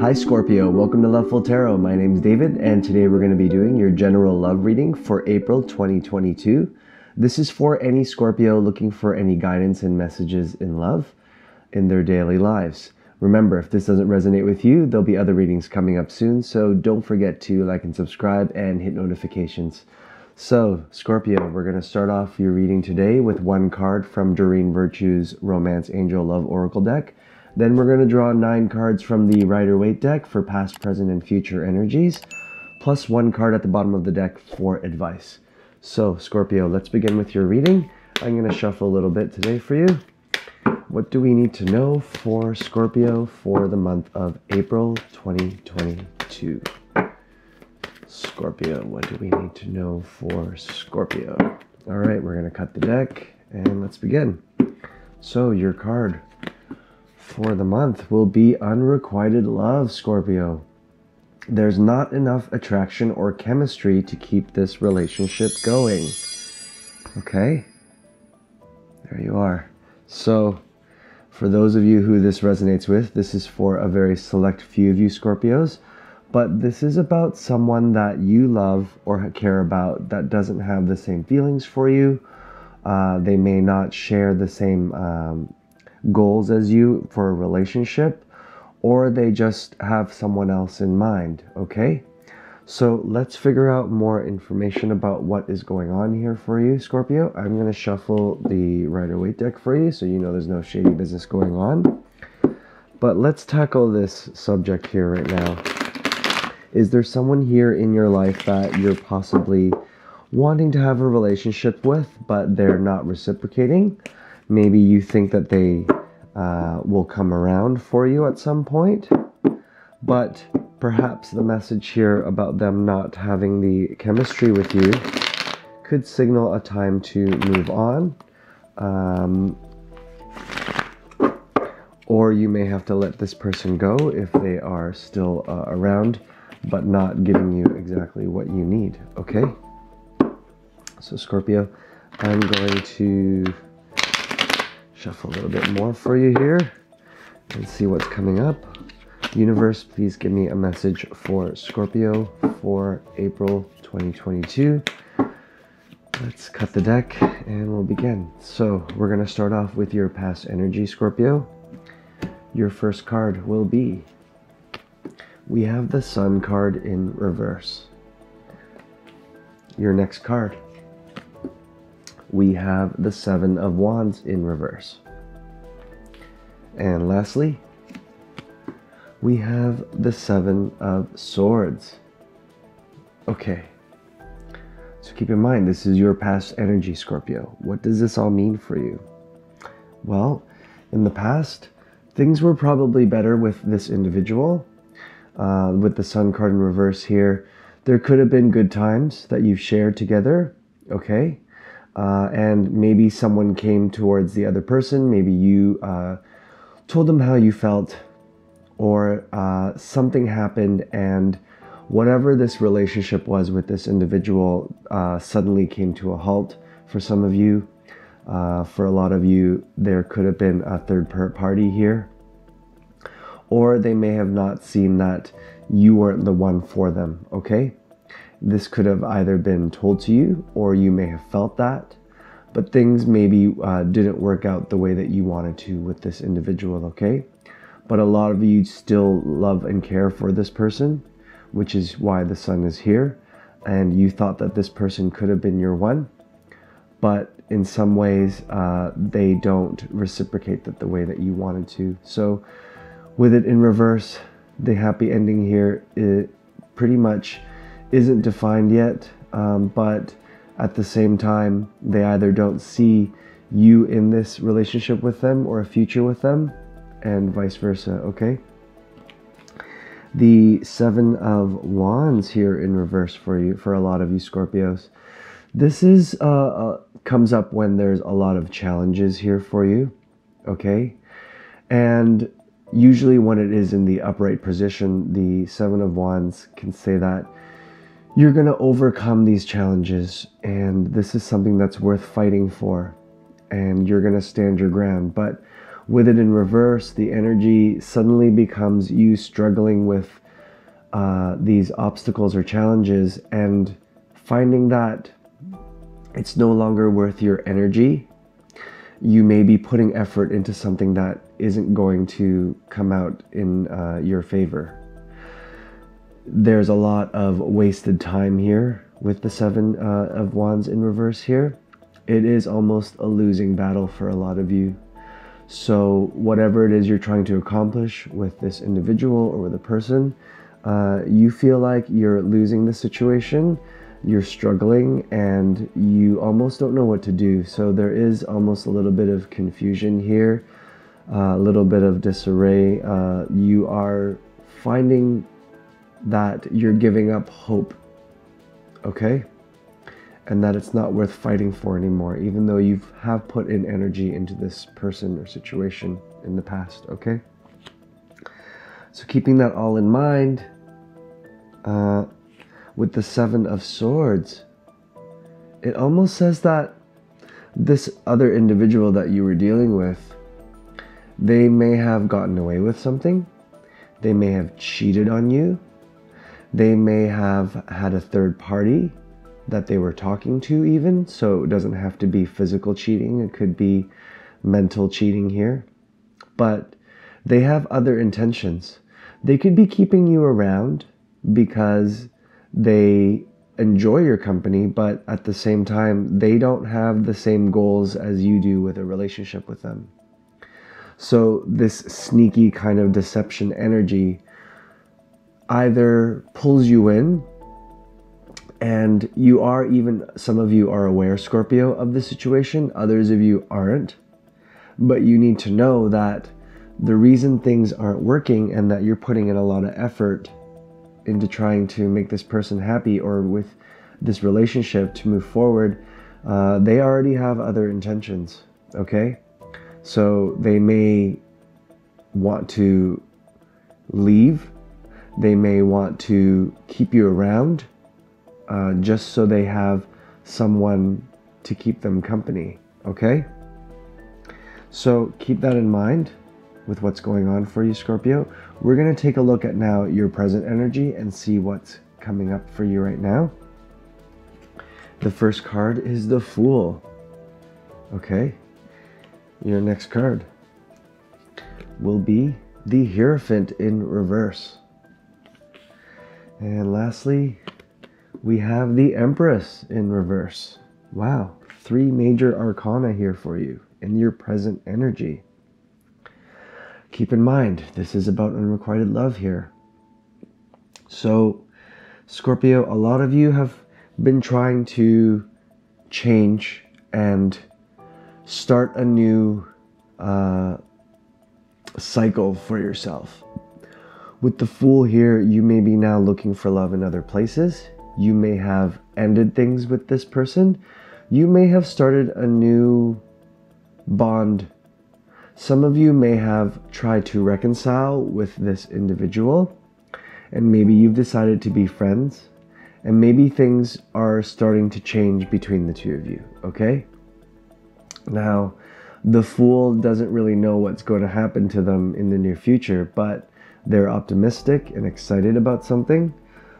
Hi Scorpio, welcome to Love Fool Tarot. My name is David, and today we're going to be doing your general love reading for April 2022. This is for any Scorpio looking for any guidance and messages in love in their daily lives. Remember, if this doesn't resonate with you, there'll be other readings coming up soon, so don't forget to like and subscribe and hit notifications. So, Scorpio, we're going to start off your reading today with one card from Doreen Virtue's Romance Angel Love Oracle deck. Then we're going to draw nine cards from the Rider Waite deck for past, present, and future energies, plus one card at the bottom of the deck for advice. So, Scorpio, let's begin with your reading. I'm going to shuffle a little bit today for you. What do we need to know for Scorpio for the month of April 2022? Scorpio, what do we need to know for Scorpio? All right, we're going to cut the deck and let's begin. So, your card for the month will be unrequited love, Scorpio. There's not enough attraction or chemistry to keep this relationship going. Okay? There you are. So, for those of you who this resonates with, this is for a very select few of you Scorpios, but this is about someone that you love or care about that doesn't have the same feelings for you. Uh, they may not share the same um, goals as you for a relationship, or they just have someone else in mind, okay? So let's figure out more information about what is going on here for you, Scorpio. I'm going to shuffle the Rider Waite deck for you so you know there's no shady business going on. But let's tackle this subject here right now. Is there someone here in your life that you're possibly wanting to have a relationship with, but they're not reciprocating? Maybe you think that they uh, will come around for you at some point, but perhaps the message here about them not having the chemistry with you could signal a time to move on. Um, or you may have to let this person go if they are still uh, around but not giving you exactly what you need, okay? So, Scorpio, I'm going to shuffle a little bit more for you here and see what's coming up. Universe, please give me a message for Scorpio for April 2022. Let's cut the deck and we'll begin. So, we're going to start off with your past energy, Scorpio. Your first card will be we have the Sun card in reverse. Your next card we have the Seven of Wands in reverse. And lastly, we have the Seven of Swords. Okay. So keep in mind, this is your past energy, Scorpio. What does this all mean for you? Well, in the past, things were probably better with this individual. Uh, with the Sun card in reverse here, there could have been good times that you've shared together, okay? Uh, and maybe someone came towards the other person, maybe you uh, told them how you felt, or uh, something happened, and whatever this relationship was with this individual uh, suddenly came to a halt for some of you. Uh, for a lot of you, there could have been a third party here, or they may have not seen that you weren't the one for them, okay? This could have either been told to you or you may have felt that, but things maybe uh, didn't work out the way that you wanted to with this individual, okay? But a lot of you still love and care for this person, which is why the sun is here. And you thought that this person could have been your one, but in some ways, uh, they don't reciprocate that the way that you wanted to. So, with it in reverse, the happy ending here it pretty much isn't defined yet, um, but at the same time, they either don't see you in this relationship with them or a future with them, and vice versa, okay? The Seven of Wands here in reverse for you, for a lot of you Scorpios. This is uh, uh, comes up when there's a lot of challenges here for you, okay? And usually when it is in the upright position, the Seven of Wands can say that you're going to overcome these challenges, and this is something that's worth fighting for, and you're going to stand your ground. But With it in reverse, the energy suddenly becomes you struggling with uh, these obstacles or challenges and finding that it's no longer worth your energy. You may be putting effort into something that isn't going to come out in uh, your favor. There's a lot of wasted time here with the Seven uh, of Wands in reverse here. It is almost a losing battle for a lot of you. So, whatever it is you're trying to accomplish with this individual or with a person, uh, you feel like you're losing the situation, you're struggling, and you almost don't know what to do. So, there is almost a little bit of confusion here, a little bit of disarray. Uh, you are finding that you're giving up hope, okay? And that it's not worth fighting for anymore, even though you have put in energy into this person or situation in the past, okay? So, keeping that all in mind, uh, with the Seven of Swords, it almost says that this other individual that you were dealing with, they may have gotten away with something, they may have cheated on you, they may have had a third party that they were talking to, even. So it doesn't have to be physical cheating, it could be mental cheating here. But they have other intentions. They could be keeping you around because they enjoy your company, but at the same time, they don't have the same goals as you do with a relationship with them. So, this sneaky kind of deception energy either pulls you in and you are even some of you are aware scorpio of the situation others of you aren't. But you need to know that the reason things aren't working and that you're putting in a lot of effort into trying to make this person happy or with this relationship to move forward uh, they already have other intentions okay? So they may want to leave they may want to keep you around uh, just so they have someone to keep them company. Okay? So keep that in mind with what's going on for you, Scorpio. We're going to take a look at now your present energy and see what's coming up for you right now. The first card is the Fool. Okay? Your next card will be the Hierophant in reverse. And lastly, we have the Empress in reverse. Wow, three major arcana here for you in your present energy. Keep in mind, this is about unrequited love here. So, Scorpio, a lot of you have been trying to change and start a new uh, cycle for yourself. With the Fool here, you may be now looking for love in other places. You may have ended things with this person. You may have started a new bond. Some of you may have tried to reconcile with this individual, and maybe you've decided to be friends, and maybe things are starting to change between the two of you, okay? Now, the fool doesn't really know what's going to happen to them in the near future, but they're optimistic and excited about something.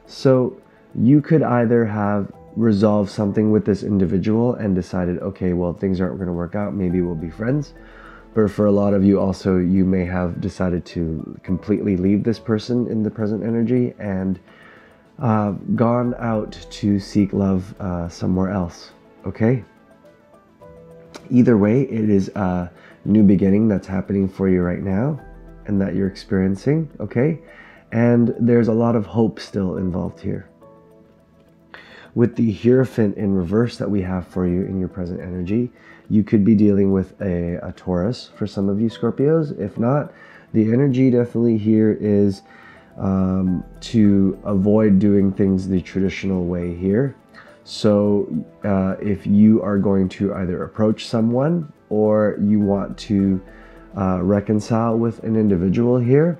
So you could either have resolved something with this individual and decided, okay, well, things aren't going to work out. Maybe we'll be friends. But for a lot of you, also, you may have decided to completely leave this person in the present energy and uh, gone out to seek love uh, somewhere else. Okay? Either way, it is a new beginning that's happening for you right now and that you're experiencing, okay? And there's a lot of hope still involved here. With the Hierophant in reverse that we have for you in your present energy, you could be dealing with a, a Taurus for some of you Scorpios. If not, the energy definitely here is um, to avoid doing things the traditional way here. So, uh, if you are going to either approach someone or you want to uh, reconcile with an individual here,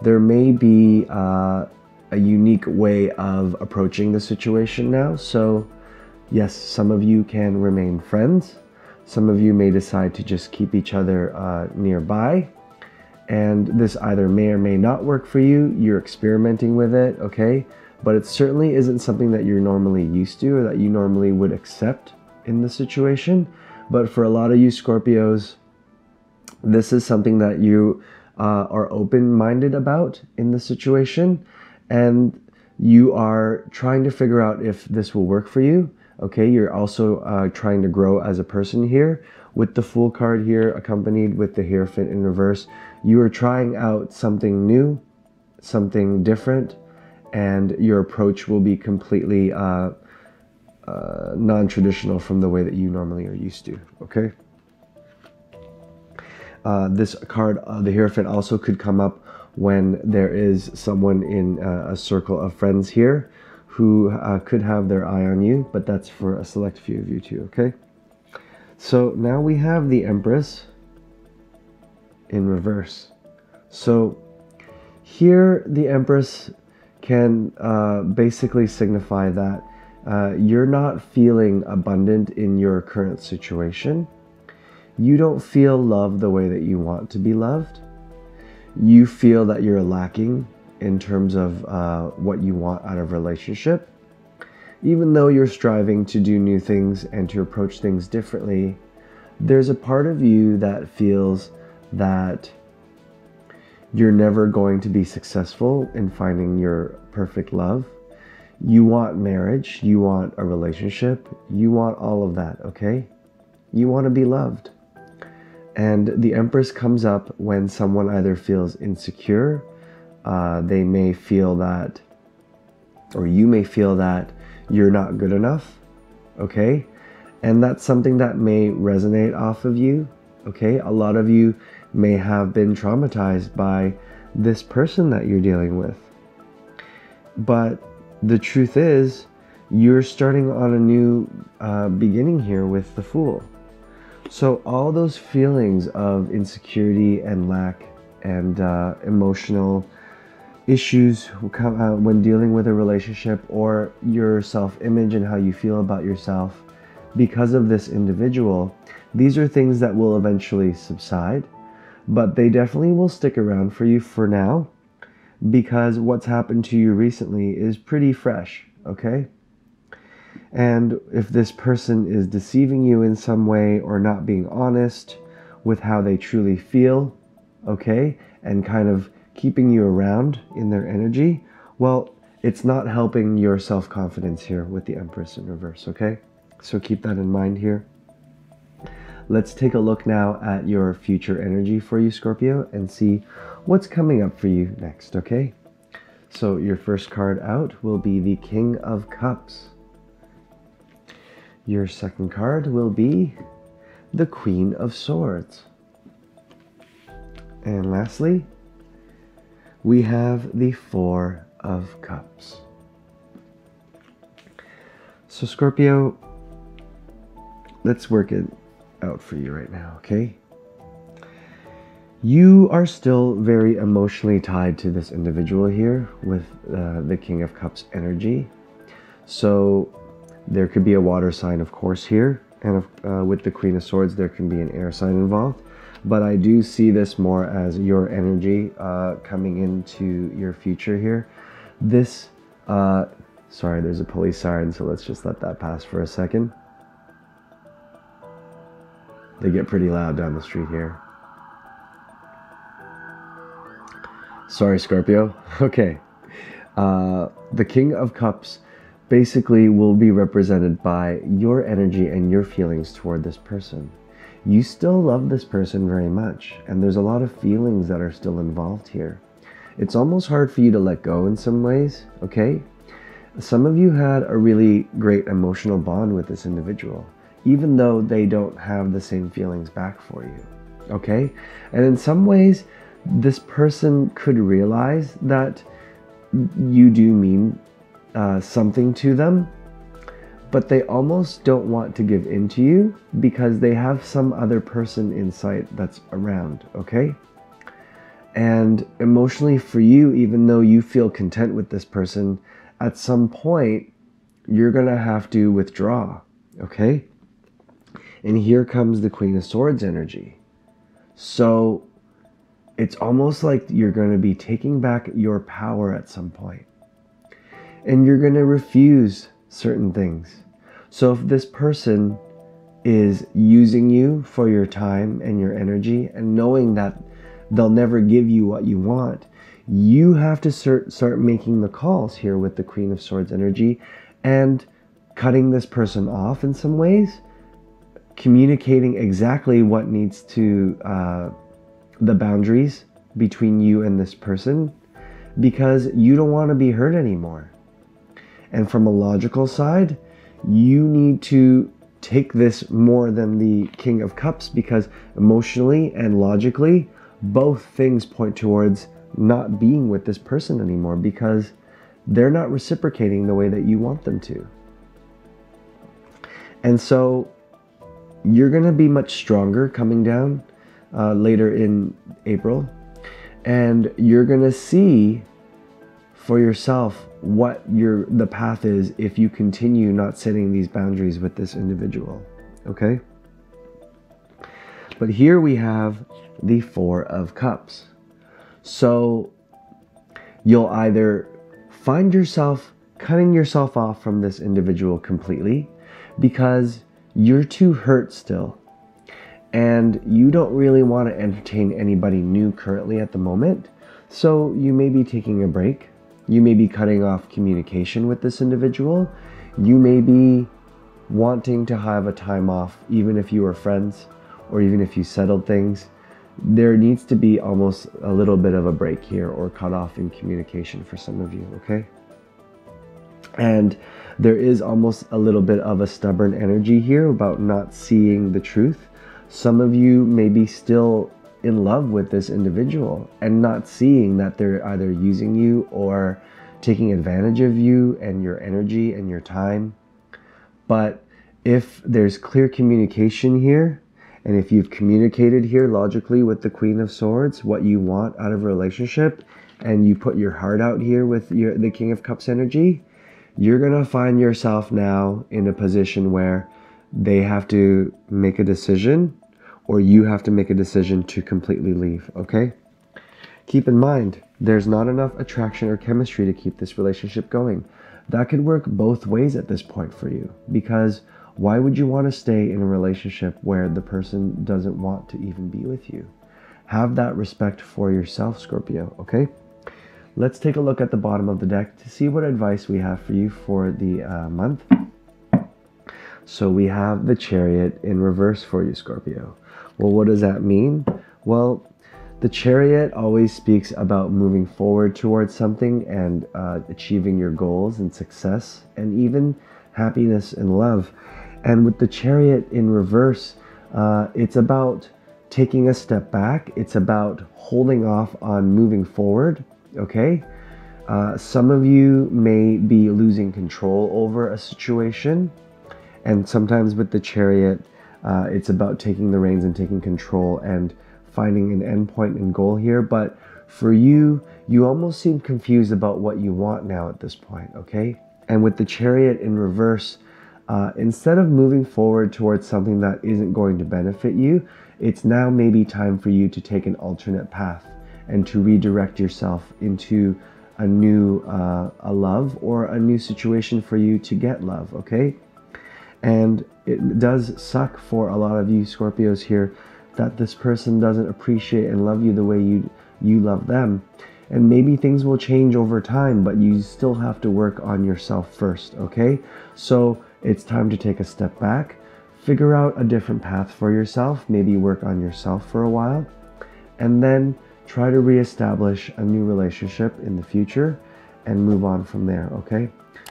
there may be uh, a unique way of approaching the situation now. So, yes, some of you can remain friends. Some of you may decide to just keep each other uh, nearby. And this either may or may not work for you. You're experimenting with it, okay? But it certainly isn't something that you're normally used to or that you normally would accept in the situation. But for a lot of you Scorpios, this is something that you uh, are open minded about in the situation. And you are trying to figure out if this will work for you. Okay, you're also uh, trying to grow as a person here with the Fool card here, accompanied with the Hierophant in reverse. You are trying out something new, something different, and your approach will be completely uh, uh, non traditional from the way that you normally are used to. Okay. Uh, this card, uh, the Hierophant, also could come up when there is someone in uh, a circle of friends here who uh, could have their eye on you, but that's for a select few of you too, okay? So now we have the Empress in reverse. So here the Empress can uh, basically signify that uh, you're not feeling abundant in your current situation. You don't feel love the way that you want to be loved you feel that you're lacking in terms of uh, what you want out of relationship, even though you're striving to do new things and to approach things differently, there's a part of you that feels that you're never going to be successful in finding your perfect love. You want marriage, you want a relationship, you want all of that, okay? You want to be loved. And the Empress comes up when someone either feels insecure, uh, they may feel that, or you may feel that you're not good enough, okay? And that's something that may resonate off of you, okay? A lot of you may have been traumatized by this person that you're dealing with. But the truth is, you're starting on a new uh, beginning here with the Fool. So, all those feelings of insecurity and lack and uh, emotional issues uh, when dealing with a relationship or your self image and how you feel about yourself because of this individual, these are things that will eventually subside, but they definitely will stick around for you for now because what's happened to you recently is pretty fresh, okay? And if this person is deceiving you in some way or not being honest with how they truly feel, okay, and kind of keeping you around in their energy, well, it's not helping your self confidence here with the Empress in reverse, okay? So keep that in mind here. Let's take a look now at your future energy for you, Scorpio, and see what's coming up for you next, okay? So your first card out will be the King of Cups. Your second card will be the Queen of Swords. And lastly, we have the Four of Cups. So, Scorpio, let's work it out for you right now, okay? You are still very emotionally tied to this individual here with uh, the King of Cups energy. So, there could be a water sign, of course, here, and uh, with the Queen of Swords, there can be an air sign involved. But I do see this more as your energy uh, coming into your future here. This, uh, sorry, there's a police siren, so let's just let that pass for a second. They get pretty loud down the street here. Sorry, Scorpio. Okay. Uh, the King of Cups basically will be represented by your energy and your feelings toward this person. You still love this person very much, and there's a lot of feelings that are still involved here. It's almost hard for you to let go in some ways, okay? Some of you had a really great emotional bond with this individual, even though they don't have the same feelings back for you, okay? And in some ways, this person could realize that you do mean uh, something to them, but they almost don't want to give in to you because they have some other person in sight that's around, okay? And emotionally, for you, even though you feel content with this person, at some point, you're gonna have to withdraw, okay? And here comes the Queen of Swords energy. So it's almost like you're going to be taking back your power at some point. And you're going to refuse certain things. So if this person is using you for your time and your energy and knowing that they'll never give you what you want, you have to start, making the calls here with the Queen of Swords energy and cutting this person off in some ways, communicating exactly what needs to, uh, the boundaries between you and this person because you don't want to be hurt anymore. And from a logical side, you need to take this more than the King of Cups because emotionally and logically, both things point towards not being with this person anymore because they're not reciprocating the way that you want them to. And so you're going to be much stronger coming down uh, later in April. And you're going to see for yourself what your the path is if you continue not setting these boundaries with this individual okay? But here we have the four of cups. So you'll either find yourself cutting yourself off from this individual completely because you're too hurt still and you don't really want to entertain anybody new currently at the moment so you may be taking a break you may be cutting off communication with this individual. You may be wanting to have a time off, even if you were friends or even if you settled things. There needs to be almost a little bit of a break here or cut off in communication for some of you, okay? And there is almost a little bit of a stubborn energy here about not seeing the truth. Some of you may be still in love with this individual and not seeing that they're either using you or taking advantage of you and your energy and your time. But if there's clear communication here, and if you've communicated here logically with the Queen of Swords what you want out of a relationship, and you put your heart out here with your, the King of Cups energy, you're gonna find yourself now in a position where they have to make a decision or you have to make a decision to completely leave, okay? Keep in mind, there's not enough attraction or chemistry to keep this relationship going. That could work both ways at this point for you because why would you want to stay in a relationship where the person doesn't want to even be with you? Have that respect for yourself, Scorpio, okay? Let's take a look at the bottom of the deck to see what advice we have for you for the uh, month. So we have the chariot in reverse for you, Scorpio. Well, what does that mean? Well, the chariot always speaks about moving forward towards something and uh, achieving your goals and success and even happiness and love. And with the chariot in reverse, uh, it's about taking a step back, it's about holding off on moving forward, okay? Uh, some of you may be losing control over a situation, and sometimes with the chariot, uh, it's about taking the reins and taking control and finding an endpoint and goal here. But for you, you almost seem confused about what you want now at this point, okay? And with the chariot in reverse, uh, instead of moving forward towards something that isn't going to benefit you, it's now maybe time for you to take an alternate path and to redirect yourself into a new uh, a love or a new situation for you to get love, okay? And it does suck for a lot of you Scorpios here that this person doesn't appreciate and love you the way you you love them. And maybe things will change over time, but you still have to work on yourself first, okay? So it's time to take a step back, figure out a different path for yourself, maybe work on yourself for a while, and then try to reestablish a new relationship in the future and move on from there, okay?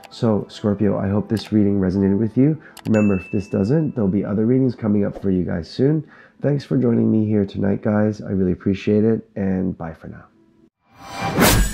So, Scorpio, I hope this reading resonated with you. Remember, if this doesn't, there'll be other readings coming up for you guys soon. Thanks for joining me here tonight, guys. I really appreciate it, and bye for now.